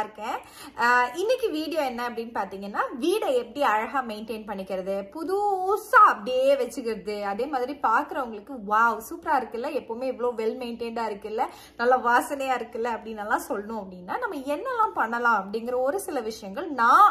நல்லா இருக்கேன் இன்னைக்கு வீடியோ என்ன அப்படின்னு பார்த்தீங்கன்னா வீடை எப்படி அழகா மெயின்டைன் பண்ணிக்கிறது புதுசாக அப்படியே வச்சுக்கிறது. அதே மாதிரி பார்க்குறவங்களுக்கு வாவ் சூப்பரா இருக்குல்ல எப்போவுமே இவ்வளோ வெல் மெயின்டைன்டாக இருக்குல்ல நல்ல வாசனையாக இருக்குல்ல அப்படின்னலாம் சொல்லணும் அப்படின்னா நம்ம என்னெல்லாம் பண்ணலாம் அப்படிங்கிற ஒரு சில விஷயங்கள் நான்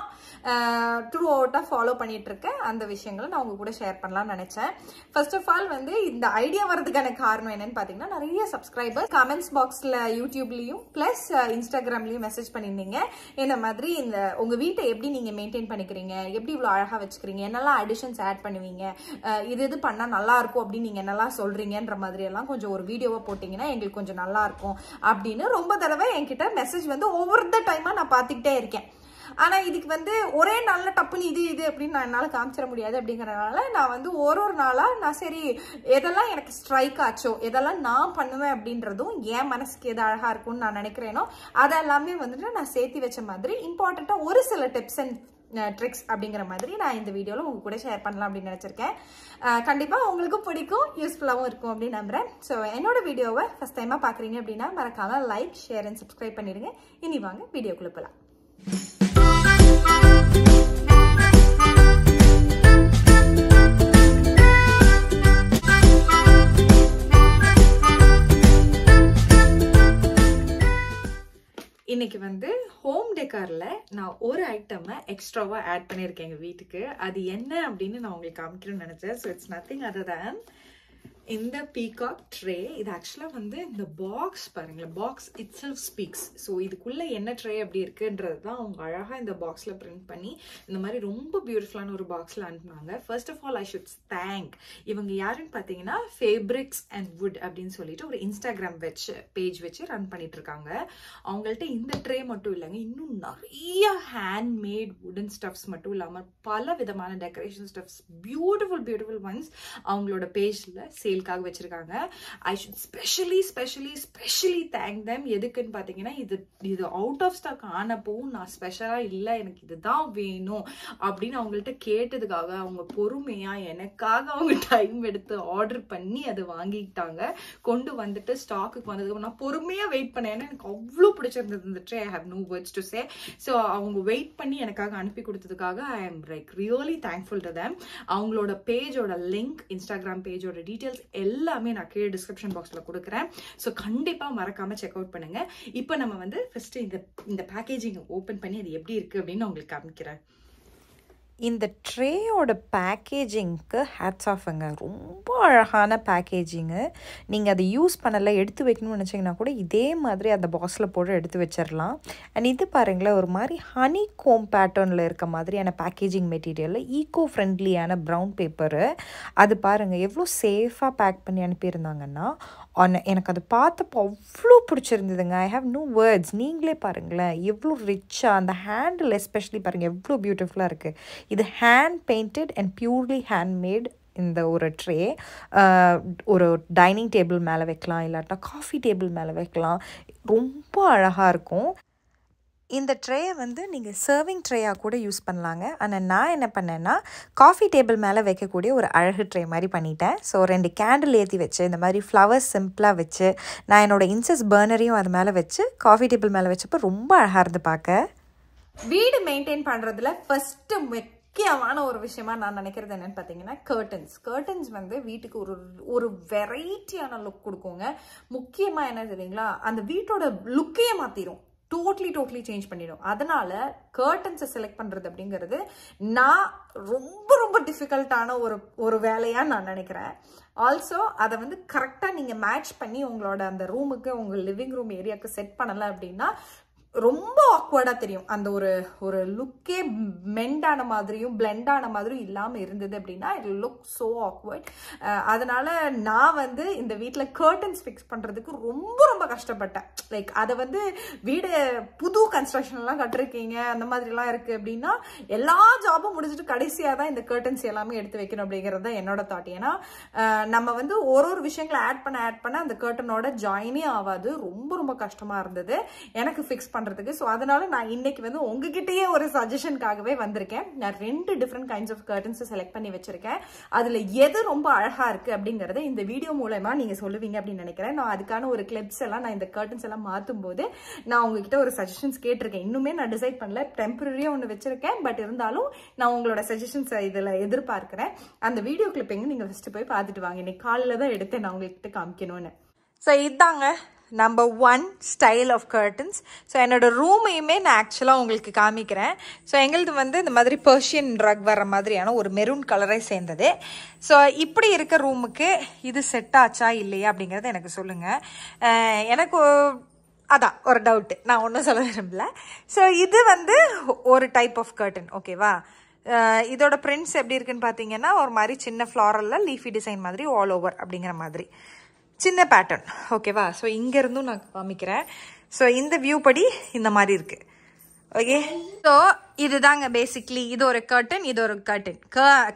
த்ரூ அவுட்டாக ஃபாலோ பண்ணிட்டு இருக்கேன் அந்த விஷயங்களை நான் உங்க கூட ஷேர் பண்ணலாம்னு நினச்சேன். ஃபர்ஸ்ட் ஆஃப் ஆல் வந்து இந்த ஐடியா வரதுக்கான காரணம் என்னன்னு பார்த்தீங்கன்னா நிறைய சப்ஸ்கிரைபர் கமெண்ட்ஸ் பாக்ஸில் யூடியூப்லயும் ப்ளஸ் இன்ஸ்டாகிராம்லேயும் மெசேஜ் பண்ணியிருந்தீங்க இந்த மாதிரி இந்த உங்க வீட்டை எப்படி நீங்க மெயின்டைன் பண்ணிக்கிறீங்க? எப்படி இவ்வளவு அழகா வச்சுக்கிறீங்க? என்னெல்லாம் அடிஷன்ஸ் ஆட் பண்ணுவீங்க? இது இது பண்ணா நல்லா இருக்கும் அப்படின்னு நீங்க என்னெல்லாம் சொல்றீங்கன்ற மாதிரி எல்லாம் கொஞ்சம் ஒரு வீடியோவை போட்டீங்கன்னா எங்களுக்கு கொஞ்சம் நல்லா இருக்கும் அப்படின்னு ரொம்ப தடவை என்கிட்ட மெசேஜ் வந்து ஒவ்வொரு டைமா நான் பார்த்துக்கிட்டே இருக்கேன். ஆனால் இதுக்கு வந்து ஒரே நாளில் டப்புன்னு இது இது அப்படின்னு நான் என்னால் காமிச்சிட முடியாது அப்படிங்கறதுனால நான் வந்து ஒரு ஒரு நாளாக நான் சரி எதெல்லாம் எனக்கு ஸ்ட்ரைக் ஆச்சோ எதெல்லாம் நான் பண்ணுவேன் அப்படின்றதும் என் மனசுக்கு எது அழகாக இருக்கும்னு நான் நினைக்கிறேனோ அதெல்லாமே வந்துட்டு நான் சேர்த்து வச்ச மாதிரி இம்பார்ட்டண்ட்டாக ஒரு சில டிப்ஸ் அண்ட் ட்ரிக்ஸ் அப்படிங்கிற மாதிரி நான் இந்த வீடியோவில் உங்கள் கூட ஷேர் பண்ணலாம் அப்படின்னு நினச்சிருக்கேன். கண்டிப்பாக உங்களுக்கும் பிடிக்கும் யூஸ்ஃபுல்லாகவும் இருக்கும் அப்படின்னு நம்புகிறேன் ஸோ என்னோட வீடியோவை ஃபஸ்ட் டைமாக பார்க்குறீங்க அப்படின்னா மறக்காமல் லைக் ஷேர் அண்ட் சப்ஸ்கிரைப் பண்ணிடுங்க. இனி வாங்க வீடியோக்குள்ளே போகலாம் இன்னைக்கு வந்து ஹோம் டெக்கார்ல நான் ஒரு ஐட்டமை எக்ஸ்ட்ராவா ஆட் பண்ணியிருக்கேன் எங்க வீட்டுக்கு. அது என்ன அப்படின்னு நான் உங்களுக்கு காமிக்கணும்னு நினைச்சேன். So it's nothing other than இந்த பீகாக் ட்ரே இது ஆக்சுவலாக வந்து இந்த பாக்ஸ் பாருங்களேன். Box itself speaks so இதுக்குள்ளே என்ன ட்ரே அப்படி இருக்குன்றது தான் அவங்க அழகாக இந்த பாக்ஸில் பிரிண்ட் பண்ணி இந்த மாதிரி ரொம்ப பியூட்டிஃபுல்லான ஒரு பாக்ஸில் அனுப்புனாங்க. First of all I should thank இவங்க யாருன்னு பார்த்தீங்கன்னா ஃபேப்ரிக்ஸ் அண்ட் வுட் அப்படின்னு சொல்லிட்டு ஒரு இன்ஸ்டாகிராம் வச்சு பேஜ் வச்சு ரன் பண்ணிட்டு இருக்காங்க. அவங்கள்ட்ட இந்த ட்ரே மட்டும் இல்லைங்க. இன்னும் நிறைய ஹேண்ட்மேட் வுடன் ஸ்டப்ஸ் மட்டும் இல்லாமல் பல விதமான decoration stuffs beautiful beautiful ones அவங்களோட பேஜில் சேல்க்காக வச்சிருக்காங்க. I should specially specially specially thank them எதுக்குன்னு பார்த்தீங்கன்னா இது இது அவுட் ஆஃப் ஸ்டாக் ஆனப்பவும் நான் ஸ்பெஷலாக இல்லை எனக்கு இதுதான் வேணும் அப்படின்னு அவங்கள்ட்ட கேட்டதுக்காக அவங்க பொறுமையாக எனக்காக அவங்க டைம் எடுத்து ஆர்டர் பண்ணி அதை வாங்கிக்கிட்டாங்க. கொண்டு வந்துட்டு ஸ்டாக்குக்கு வந்ததுக்கு நான் பொறுமையாக வெயிட் பண்ணேன். ஏன்னா எனக்கு அவ்வளோ பிடிச்சிருந்தது இந்த tray I have no words to say so அவங்க வெயிட் பண்ணி எனக்காக அனுப்பி கொடுத்ததுக்காக I am like really thankful to them அவங்களோட பேஜோட லிங்க் இன்ஸ்டாகிராம் பேஜோட டீட்டெயில்ஸ் எல்லாமே நான் கீழே டிஸ்கிரிப்ஷன் பாக்ஸில் கொடுக்குறேன். ஸோ கண்டிப்பாக மறக்காமல் செக் அவுட் பண்ணுங்கள் இப்போ நம்ம வந்து ஃபஸ்ட்டு இந்த இந்த பேக்கேஜிங் ஓப்பன் பண்ணி அது எப்படி இருக்குது அப்படின்னு உங்களுக்கு காமிக்கிறேன். இந்த ட்ரேயோட பேக்கேஜிங்க்கு ஹேட்ஸ் ஆஃபுங்க ரொம்ப அழகான பேக்கேஜிங்கு நீங்கள் அதை யூஸ் பண்ணலை எடுத்து வைக்கணும்னு நினச்சிங்கன்னா கூட இதே மாதிரி அந்த பாக்ஸில் போட்டு எடுத்து வச்சிடலாம் அண்ட் இது பாருங்களேன் ஒரு மாதிரி ஹனி கோம் பேட்டர்னில் இருக்க மாதிரியான பேக்கேஜிங் மெட்டீரியலில் ஈகோ ஃப்ரெண்ட்லியான ப்ரௌன் பேப்பரு அது பாருங்கள் எவ்வளோ சேஃபாக பேக் பண்ணி அனுப்பியிருந்தாங்கன்னா ஆன் எனக்கு அதை பார்த்தப்போ அவ்வளோ பிடிச்சிருந்ததுங்க. ஐ ஹாவ் நோ வேர்ட்ஸ் நீங்களே பாருங்களேன். எவ்வளோ ரிச்சாக அந்த ஹேண்டில் எஸ்பெஷலி பாருங்கள் எவ்வளோ பியூட்டிஃபுல்லாக இருக்குது இது hand painted and purely handmade இந்த ஒரு ட்ரே ஒரு டைனிங் டேபிள் மேலே வைக்கலாம் இல்லாட்டா காஃபி டேபிள் மேலே வைக்கலாம். ரொம்ப அழகாக இருக்கும். இந்த ட்ரேயை வந்து நீங்கள் சர்விங் ட்ரேயாக கூட யூஸ் பண்ணலாங்க. ஆனால் நான் என்ன பண்ணேன்னா காஃபி டேபிள் மேலே வைக்கக்கூடிய ஒரு அழகு ட்ரே மாதிரி பண்ணிட்டேன். ஸோ ரெண்டு கேண்டில் ஏற்றி வச்சு இந்த மாதிரி ஃப்ளவர்ஸ் சிம்பிளாக வச்சு நான் என்னோடய இன்சஸ் பர்னரையும் அது மேலே வச்சு காஃபி டேபிள் மேலே வச்சப்போ ரொம்ப அழகாக இருந்து பார்க்க வீடு மெயின்டைன் பண்ணுறதுல ஃபஸ்ட்டு முக்கியமான ஒரு விஷயமா நான் நினைக்கிறது என்னன்னு பார்த்தீங்கன்னா கர்டன்ஸ் கர்டன்ஸ் வந்து வீட்டுக்கு ஒரு ஒரு வெரைட்டியான லுக் கொடுக்குங்க. முக்கியமாக என்ன தெரியுங்களா? அந்த வீட்டோட லுக்கையே மாற்றிடும் டோட்லி டோட்லி சேஞ்ச் பண்ணிடும். அதனால கர்டன்ஸை செலக்ட் பண்ணுறது அப்படிங்கிறது நான் ரொம்ப ரொம்ப டிஃபிகல்ட்டான ஒரு ஒரு வேலையாக நான் நினைக்கிறேன். ஆல்சோ அதை வந்து கரெக்டாக நீங்கள் மேட்ச் பண்ணி உங்களோட அந்த ரூமுக்கு உங்கள் லிவிங் ரூம் ஏரியாவுக்கு செட் பண்ணலை அப்படின்னா ரொம்ப ஆக்வர்டாக தெரியும். அந்த ஒரு ஒரு லுக்கே மெண்டான மாதிரியும் பிளெண்டான மாதிரியும் இல்லாமல் இருந்தது அப்படின்னா இட் லுக் ஸோ ஆக்வர்ட் அதனால் நான் வந்து இந்த வீட்டில் கர்டன்ஸ் ஃபிக்ஸ் பண்ணுறதுக்கு ரொம்ப ரொம்ப கஷ்டப்பட்டேன். லைக் அதை வந்து வீடு புது கன்ஸ்ட்ரக்ஷன்லாம் கட்டிருக்கீங்க அந்த மாதிரிலாம் இருக்குது அப்படின்னா எல்லா ஜாபும் முடிஞ்சிட்டு கடைசியாக தான் இந்த கர்டன்ஸ் எல்லாமே எடுத்து வைக்கணும் அப்படிங்கிறது தான் என்னோட தாட் ஏன்னா நம்ம வந்து ஒரு ஒரு விஷயங்களை ஆட் பண்ண ஆட் பண்ண அந்த கர்டனோட ஜாயினே ஆகாது. ரொம்ப ரொம்ப கஷ்டமாக இருந்தது. எனக்கு ஃபிக்ஸ் பண்ண பண்ணுறதுக்கு ஸோ அதனால் நான் இன்னைக்கு வந்து உங்ககிட்டயே ஒரு சஜஷனுக்காகவே வந்திருக்கேன். நான் ரெண்டு டிஃப்ரெண்ட் கைண்ட்ஸ் ஆஃப் கர்டன்ஸை செலக்ட் பண்ணி வச்சிருக்கேன். அதில் எது ரொம்ப அழகாக இருக்குது அப்படிங்கறத இந்த வீடியோ மூலயமா நீங்கள் சொல்லுவீங்க அப்படின்னு நினைக்கிறேன். நான் அதுக்கான ஒரு கிளிப்ஸ் எல்லாம் நான் இந்த கர்டன்ஸ் எல்லாம் மாற்றும் போது நான் உங்ககிட்ட ஒரு சஜஷன்ஸ் கேட்டிருக்கேன். இன்னுமே நான் டிசைட் பண்ணல. டெம்பரரியாக ஒன்று வச்சிருக்கேன். பட் இருந்தாலும் நான் உங்களோட சஜஷன்ஸ் இதில் எதிர்பார்க்குறேன். அந்த வீடியோ கிளிப்பிங் நீங்கள் ஃபஸ்ட்டு போய் பார்த்துட்டு வாங்க. இன்னைக்கு காலையில் தான் எடுத்து நான் உங்ககிட்ட காமிக்கணும்னு. ஸோ இதாங்க number one style of curtains so என்னோட ரூமையுமே நான் ஆக்சுவலாக உங்களுக்கு காமிக்கிறேன். ஸோ எங்களது வந்து இந்த மாதிரி பர்ஷியன் ரக் வர மாதிரியான ஒரு மெரூன் கலரை சேர்ந்தது. ஸோ இப்படி இருக்க ரூமுக்கு இது செட் ஆச்சா இல்லையா அப்படிங்கிறத எனக்கு சொல்லுங்கள் எனக்கு அதான் ஒரு டவுட்டு நான் ஒன்றும் சொல்ல விரும்பல. ஸோ இது வந்து ஒரு டைப் ஆஃப் கர்டன் ஓகேவா இதோட பிரிண்ட்ஸ் எப்படி இருக்குன்னு பார்த்தீங்கன்னா ஒரு மாதிரி சின்ன ஃப்ளாரலில் லீஃபி டிசைன் மாதிரி ஆல் ஓவர் அப்படிங்கிற மாதிரி. சின்ன பேட்டர்ன் ஓகேவா ஸோ இங்கேருந்தும் நான் காமிக்கிறேன். ஸோ இந்த வியூ படி இந்த மாதிரி இருக்குது ஓகே ஸோ இதுதாங்க பேசிக்லி இது ஒரு கர்டன் இது ஒரு கர்டன்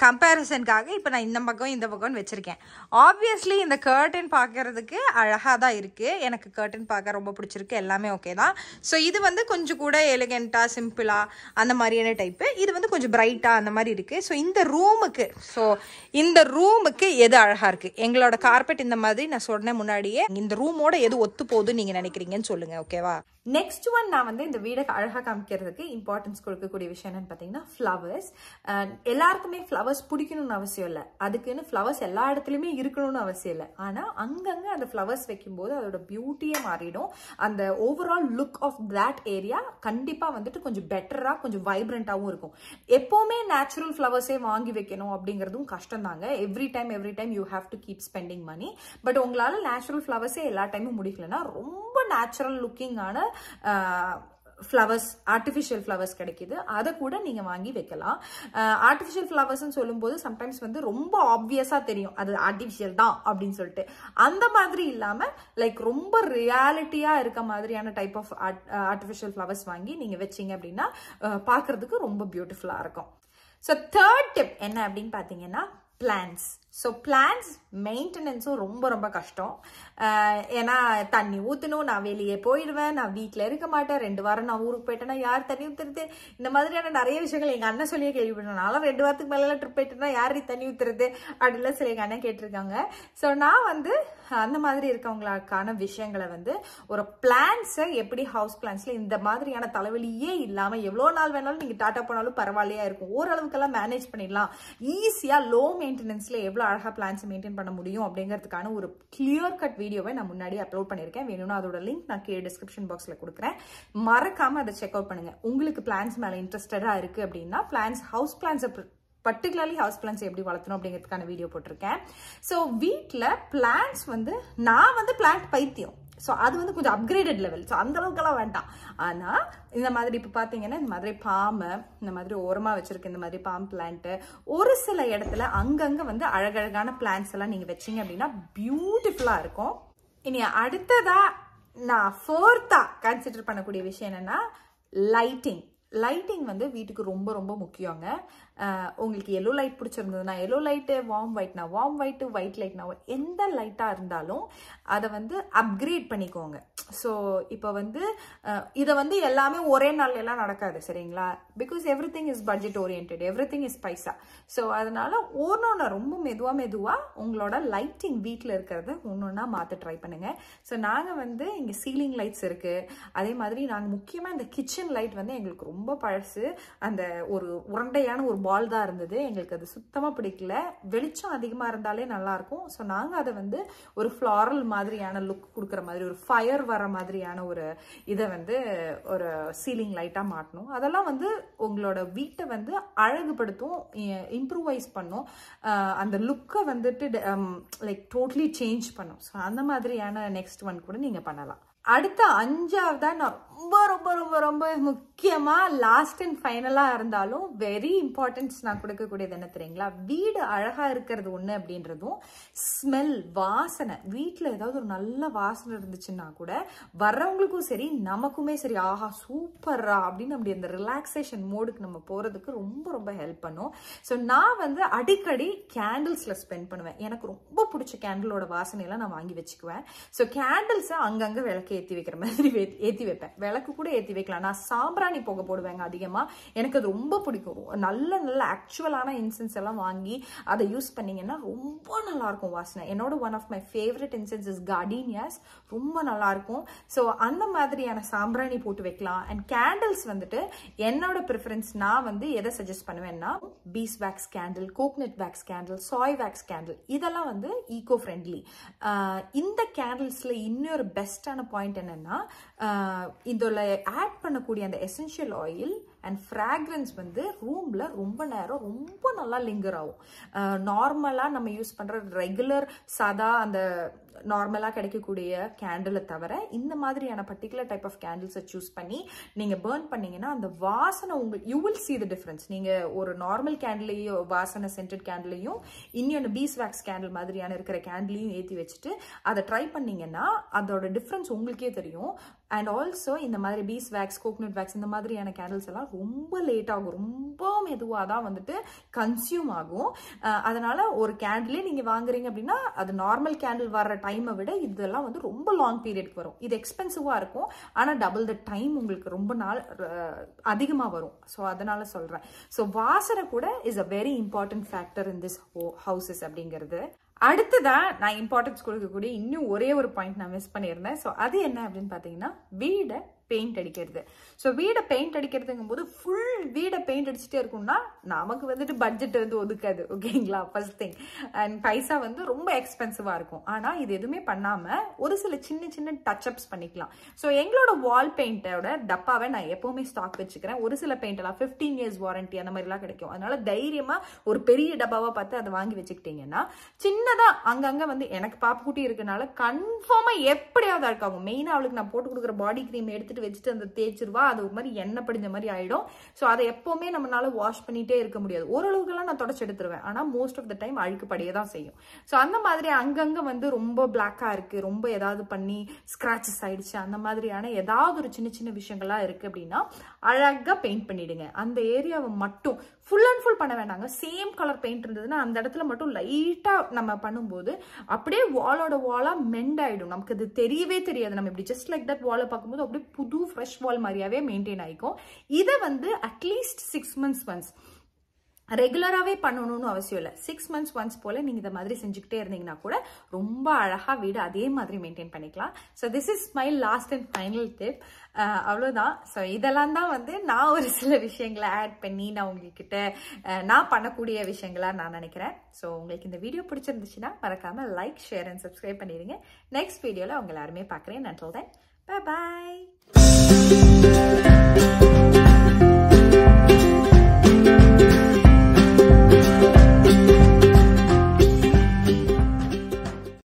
கம்பேரிசனுக்காக இப்போ நான் இந்த பக்கம் இந்த பக்கம்னு வச்சுருக்கேன். ஆப்வியஸ்லி இந்த கர்டன் பார்க்கறதுக்கு அழகாக தான் இருக்குது எனக்கு கர்டன் பார்க்க ரொம்ப பிடிச்சிருக்கு. எல்லாமே ஓகே தான். ஸோ இது வந்து கொஞ்சம் கூட எலிகெண்ட்டாக சிம்பிளாக அந்த மாதிரியான டைப்பு இது வந்து கொஞ்சம் பிரைட்டாக அந்த மாதிரி இருக்குது ஸோ இந்த ரூமுக்கு ஸோ இந்த ரூமுக்கு எது அழகாக இருக்குது எங்களோட கார்பெட் இந்த மாதிரி நான் சொன்னேன் முன்னாடியே இந்த ரூமோட எது ஒத்து போகுதுன்னு நீங்கள் நினைக்கிறீங்கன்னு சொல்லுங்கள் ஓகேவா நெக்ஸ்ட் ஒன் நான் வந்து இந்த வீடை அழகாக காமிக்கிறதுக்கு இம்பார்ட்டன்ஸ் கொடுக்கக்கூடிய விஷயம் என்னன்னு பார்த்தீங்கன்னா ஃப்ளவர்ஸ் எல்லாருக்குமே ஃப்ளவர்ஸ் பிடிக்கணும்னு அவசியம் இல்லை. அதுக்குன்னு ஃப்ளவர்ஸ் எல்லா இடத்துலையுமே இருக்கணும்னு அவசியம் இல்லை. ஆனால் அங்கங்கே அந்த ஃப்ளவர்ஸ் வைக்கும்போது அதோட பியூட்டியே மாறிடும். அந்த overall look of that area கண்டிப்பாக வந்துட்டு கொஞ்சம் பெட்டராக கொஞ்சம் வைப்ரண்ட்டாகவும் இருக்கும். எப்போவுமே நேச்சுரல் ஃப்ளவர்ஸே வாங்கி வைக்கணும் அப்படிங்கிறதும் கஷ்டம் தாங்க every time every time you have to keep spending money but உங்களால் நேச்சுரல் ஃப்ளவர்ஸே எல்லா டைமும் முடிக்கலன்னா ரொம்ப நேச்சுரல் லுக்கிங்கான ஃப்ளவர்ஸ் ஆர்டிஃபிஷியல் ஃப்ளவர்ஸ் கிடைக்குது. அதை கூட நீங்கள் வாங்கி வைக்கலாம். ஆர்டிஃபிஷியல் ஃப்ளவர்ஸ்னு சொல்லும்போது சம்டைம்ஸ் வந்து ரொம்ப ஆப்வியஸாக தெரியும். அது ஆர்டிஃபிஷியல் தான் அப்படின்னு சொல்லிட்டு. அந்த மாதிரி இல்லாமல் லைக் ரொம்ப ரியாலிட்டியாக இருக்க மாதிரியான டைப் ஆஃப் ஆர்டிஃபிஷியல் ஃப்ளவர்ஸ் வாங்கி நீங்கள் வச்சிங்க அப்படின்னா பார்க்குறதுக்கு ரொம்ப பியூட்டிஃபுல்லாக இருக்கும். ஸோ தேர்ட் டிப் என்ன அப்படின்னு பார்த்தீங்கன்னா பிளான்ஸ் ஸோ பிளான்ஸ் மெயின்டெனன்ஸும் ரொம்ப ரொம்ப கஷ்டம். ஏன்னா தண்ணி ஊற்றணும் நான் வெளியே போயிடுவேன் நான் வீட்டில் இருக்க மாட்டேன் ரெண்டு வாரம் நான் ஊருக்கு போயிட்டேன்னா யார் தண்ணி ஊற்றுறது இந்த மாதிரியான நிறைய விஷயங்கள் எங்கள் அண்ணன் சொல்லியே கேள்விப்பட்டனாலும் ரெண்டு வாரத்துக்கு மேலே ட்ரிப் போயிட்டேன்னா யார் தண்ணி ஊற்றுறது அப்படிலாம் சொல்லி எங்கள் அண்ணன் கேட்டிருக்காங்க. ஸோ நான் வந்து அந்த மாதிரி இருக்கவங்களுக்கான விஷயங்களை வந்து ஒரு பிளான்ஸை எப்படி ஹவுஸ் பிளான்ஸில் இந்த மாதிரியான தலைவலியே இல்லாமல் எவ்வளோ நாள் வேணாலும் நீங்கள் டாட்டா போனாலும் பரவாயில்லையா இருக்கும். ஓரளவுக்கெல்லாம் மேனேஜ் பண்ணிடலாம். ஈஸியாக லோ மெயின்டெனன்ஸில் எவ்வளோ அழகாக பிளான்ஸை மெயின்டைன் பண்ண முடியும் அப்படிங்கிறதுக்கான ஒரு கிளியர் கட் வீடியோவை நான் முன்னாடி அப்லோட் பண்ணியிருக்கேன். வேணும்னா அதோட லிங்க் நான் கீழே டிஸ்கிரிப்ஷன் பாக்ஸில் கொடுக்குறேன். மறக்காமல் அதை செக் அவுட் பண்ணுங்கள் உங்களுக்கு பிளான்ஸ் மேலே இன்ட்ரெஸ்டடாக இருக்குது அப்படின்னா பிளான்ஸ் ஹவுஸ் பிளான்ஸை பர்டிகுலர்லி ஹவுஸ் பிளான்ஸ் எப்படி வளர்த்தணும் அப்படிங்கிறதுக்கான வீடியோ போட்டிருக்கேன். ஸோ வீட்டில் பிளான்ஸ் வந்து நான் வந்து பிளான்ட் பைத்தியம். ஸோ அது வந்து கொஞ்சம் அப்கிரேடட் லெவல் ஸோ அந்த அளவுக்கெல்லாம் வேண்டாம். ஆனால் இந்த மாதிரி இப்போ பார்த்தீங்கன்னா இந்த மாதிரி பாம்பு இந்த மாதிரி ஓரமாக வச்சுருக்கு இந்த மாதிரி பாம் பிளான்ட்டு ஒரு சில இடத்துல அங்கங்கே வந்து அழகழகான பிளான்ஸ் எல்லாம் நீங்கள் வச்சிங்க அப்படின்னா பியூட்டிஃபுல்லாக இருக்கும். இனி அடுத்ததாக நான் ஃபோர்த்தாக கன்சிடர் பண்ணக்கூடிய விஷயம் என்னென்னா லைட்டிங் லைட்டிங் வந்து வீட்டுக்கு ரொம்ப ரொம்ப முக்கியங்க. உங்களுக்கு எல்லோ லைட் பிடிச்சிருந்ததுன்னா எல்லோ லைட்டு வார்ம் ஒயிட்னா வார்ம் ஒயிட்டு ஒயிட் லைட்னா எந்த லைட்டாக இருந்தாலும் அதை வந்து அப்கிரேட் பண்ணிக்கோங்க. ஸோ இப்போ வந்து இதை வந்து எல்லாமே ஒரே நாள் எல்லாம் நடக்காது சரிங்களா? Because every thing is budget orient every thing is paisa so அதனால ஒன்று ஒன்று ரொம்ப மெதுவாக மெதுவாக உங்களோட லைட்டிங் வீட்டில் இருக்கிறத ஒன்று ஒன்றா மாற்ற ட்ரை பண்ணுங்க. ஸோ நாங்கள் வந்து இங்கே சீலிங் லைட்ஸ் இருக்குது அதே மாதிரி நாங்கள் முக்கியமாக இந்த கிச்சன் லைட் வந்து எங்களுக்கு ரொம்ப ரொம்ப பழசு. அந்த ஒரு உருண்டையான ஒரு பால் தான் இருந்தது. எங்களுக்கு அது சுத்தமாக பிடிக்கல. வெளிச்சம் அதிகமாக இருந்தாலே நல்லாயிருக்கும். ஸோ நாங்கள் அதை வந்து ஒரு ஃப்ளாரல் மாதிரியான லுக் கொடுக்குற மாதிரி ஒரு ஃபயர் வர மாதிரியான ஒரு இதை வந்து ஒரு சீலிங் லைட்டாக மாட்டணும் அதெல்லாம் வந்து உங்களோட வீட்டை வந்து அழகுபடுத்தும் இம்ப்ரூவைஸ் பண்ணும். அந்த லுக்கை வந்துட்டு லைக் டோட்லி சேஞ்ச் பண்ணும். ஸோ அந்த மாதிரியான நெக்ஸ்ட் ஒன் கூட நீங்கள் பண்ணலாம். அடுத்த அஞ்சாவதா நான் ரொம்ப ரொம்ப ரொம்ப ரொம்ப முக்கியமாக லாஸ்ட் அண்ட் ஃபைனலாக இருந்தாலும் வெரி இம்பார்ட்டன்ஸ் நான் கொடுக்கக்கூடியது என்ன தெரியுங்களா? வீடு அழகாக இருக்கிறது ஒன்று அப்படின்றதும் ஸ்மெல் வாசனை. வீட்டில் ஏதாவது ஒரு நல்ல வாசனை இருந்துச்சுன்னா கூட வர்றவங்களுக்கும் சரி நமக்குமே சரி ஆஹா சூப்பரா அப்படின்னு அப்படி அந்த ரிலாக்ஸேஷன் மோடுக்கு நம்ம போகிறதுக்கு ரொம்ப ரொம்ப ஹெல்ப் பண்ணும். ஸோ நான் வந்து அடிக்கடி கேண்டில்ஸில் ஸ்பெண்ட் பண்ணுவேன். எனக்கு ரொம்ப பிடிச்ச கேண்டிலோட வாசனையெல்லாம் நான் வாங்கி வச்சுக்குவேன். ஸோ கேண்டில்ஸை அங்கங்கே விளக்கி விளக்கு ஏற்றி வைக்கிற மாதிரி ஏற்றி வைப்பேன். விளக்கு கூட ஏற்றி வைக்கலாம். நான் சாம்பிராணி புகை போடுவேங்க அதிகமாக எனக்கு அது ரொம்ப பிடிக்கும். நல்ல நல்ல ஆக்சுவலான இன்சென்ஸ் எல்லாம் வாங்கி அதை யூஸ் பண்ணீங்கன்னா ரொம்ப நல்லா இருக்கும் வாசனை. என்னோட one of my favourite incense is gardenias ரொம்ப நல்லா இருக்கும் ஸோ அந்த மாதிரியான சாம்பிராணி போட்டு வைக்கலாம். அண்ட் கேண்டில்ஸ் வந்துட்டு என்னோட ப்ரிஃபரன்ஸ் நான் வந்து எதை சஜஸ்ட் பண்ணுவேன்னா beeswax candle coconut wax candle soy wax candle இதெல்லாம் வந்து ஈகோ ஃப்ரெண்ட்லி இந்த கேண்டில்ஸில் இன்னொரு பெஸ்டான பாயிண்ட் என்னன்னா இதில் ஆட் பண்ணக்கூடிய அந்த எசென்ஷியல் ஆயில் அண்ட் ஃப்ராக்ரன்ஸ் வந்து ரூமில் ரொம்ப நேரம் ரொம்ப நல்லா லிங்கர் ஆகும். நார்மலாக நம்ம யூஸ் பண்ணுற ரெகுலர் சாதா அந்த நார்மலாக கிடைக்கக்கூடிய கேண்டிலை தவிர இந்த மாதிரியான பர்டிகுலர் டைப் ஆஃப் கேண்டில்ஸை சூஸ் பண்ணி நீங்கள் பேர்ன் பண்ணீங்கன்னா அந்த வாசனை உங்கள் you will see the difference நீங்கள் ஒரு நார்மல் கேண்டிலையும் வாசனை சென்டட் கேண்டிலையும் இன்னொன்று பீஸ் வேக்ஸ் கேண்டில் மாதிரியான இருக்கிற கேண்டிலையும் ஏற்றி வச்சுட்டு அதை ட்ரை பண்ணீங்கன்னா அதோட டிஃப்ரென்ஸ் உங்களுக்கே தெரியும். அண்ட் ஆல்சோ இந்த மாதிரி பீஸ் வேக்ஸ் கோகனட் வேக்ஸ் இந்த மாதிரியான கேண்டில்ஸ் எல்லாம் ரொம்ப லேட் ஆகும். ரொம்ப மெதுவாக தான் வந்துட்டு கன்சியூம் ஆகும். அதனால் ஒரு கேண்டிலே நீங்கள் வாங்குறீங்க அப்படின்னா அது நார்மல் கேண்டில் வர்ற டைமை விட இதெல்லாம் வந்து ரொம்ப லாங் பீரியட்க்கு வரும். இது எக்ஸ்பென்சிவாக இருக்கும். ஆனால் டபுள் த டைம் உங்களுக்கு ரொம்ப நாள் அதிகமாக வரும். ஸோ அதனால் சொல்கிறேன் ஸோ வாசனை கூட is a very important factor in this houses அப்படிங்கிறது. அடுத்ததான் நான் இம்பார்ட்டன்ஸ் கொடுக்கக்கூடிய இன்னும் ஒரே ஒரு பாயிண்ட் நான் மிஸ் பண்ணியிருந்தேன். ஸோ அது என்ன அப்படின்னு பார்த்தீங்கன்னா வீடை பெயிண்ட் அடிக்கிறது. ஸோ வீடை பெயிண்ட் அடிக்கிறதுங்கும் போது ஃபுல் வீடை பெயிண்ட் அடிச்சுட்டே இருக்கும்னா நமக்கு வந்துட்டு பட்ஜெட் வந்து ஒதுக்காது. ஓகேங்களா ஃபர்ஸ்ட் திங் அண்ட் பைசா வந்து ரொம்ப எக்ஸ்பென்சிவாக இருக்கும். ஆனால் இது எதுவுமே பண்ணாமல் ஒரு சில சின்ன சின்ன டச் அப்ஸ் பண்ணிக்கலாம். ஸோ எங்களோட வால் பெயிண்டோட டப்பாவை நான் எப்போவுமே ஸ்டாக் வச்சுக்கிறேன். ஒரு சில பெயிண்டெல்லாம் ஃபிஃப்டீன் இயர்ஸ் வாரண்டி அந்த மாதிரிலாம் கிடைக்கும். அதனால தைரியமாக ஒரு பெரிய டப்பாவாக பார்த்து அதை வாங்கி வச்சுக்கிட்டீங்கன்னா சின்னதாக அங்கங்கே வந்து எனக்கு பாப்புக்குட்டி இருக்கனால கன்ஃபார்மாக எப்படியாவது இருக்காகும் மெயினாக அவளுக்கு நான் போட்டு கொடுக்குற பாடி க்ரீம் எடுத்துட்டு வச்சுட்டு அந்த தேய்ச்சிருவா அது ஒரு மாதிரி எண்ணெய் படிஞ்ச மாதிரி ஆயிடும். ஸோ அதை எப்பவுமே நம்மளால வாஷ் பண்ணிட்டே இருக்க முடியாது. ஓரளவுக்குலாம் நான் தொடச்சு எடுத்துருவேன். ஆனால் மோஸ்ட் ஆஃப் த டைம் அழுக்குப்படியே தான் செய்யும். ஸோ அந்த மாதிரி அங்கங்கே வந்து ரொம்ப பிளாக்கா இருக்கு. ரொம்ப ஏதாவது பண்ணி ஸ்க்ராச்சஸ் ஆயிடுச்சு. அந்த மாதிரியான ஏதாவது ஒரு சின்ன சின்ன விஷயங்கள்லாம் இருக்கு அப்படின்னா அழகாக பெயிண்ட் பண்ணிடுங்க. அந்த ஏரியாவை மட்டும் ஃபுல் அண்ட் ஃபுல் பண்ண வேண்டாங்க. சேம் கலர் பெயிண்ட் இருந்ததுன்னா அந்த இடத்துல மட்டும் லைட்டாக நம்ம பண்ணும்போது அப்படியே வாலோட வாலாக மெண்ட் ஆகிடும் நமக்கு அது தெரியவே தெரியாது. நம்ம இப்படி ஜஸ்ட் லைக் தட் வாலை பார்க்கும்போது அப்படியே புது ஃப்ரெஷ் வால் மாதிரியாவே மெயின்டைன் ஆகிக்கும் இதை வந்து at least six months once ரெகுலராகவே பண்ணணும்னு அவசியம் இல்லை. சிக்ஸ் மந்த்ஸ் ஒன்ஸ் போல் நீங்கள் இந்த மாதிரி செஞ்சுக்கிட்டே இருந்தீங்கன்னா கூட ரொம்ப அழகாக வீடு அதே மாதிரி மெயின்டைன் பண்ணிக்கலாம். So this is my last and final tip அவ்வளோதான் ஸோ இதெல்லாம் தான் வந்து நான் ஒரு சில விஷயங்களை ஆட் பண்ணி நான் உங்ககிட்ட நான் பண்ணக்கூடிய விஷயங்களாக நான் நினைக்கிறேன். ஸோ உங்களுக்கு இந்த வீடியோ பிடிச்சிருந்துச்சுன்னா மறக்காமல் லைக் ஷேர் அண்ட் சப்ஸ்கிரைப் பண்ணிடுங்க. நெக்ஸ்ட் வீடியோவில் உங்க எல்லாருமே பார்க்குறேன் நன்றி தென் பாய்